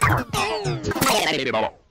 どうも。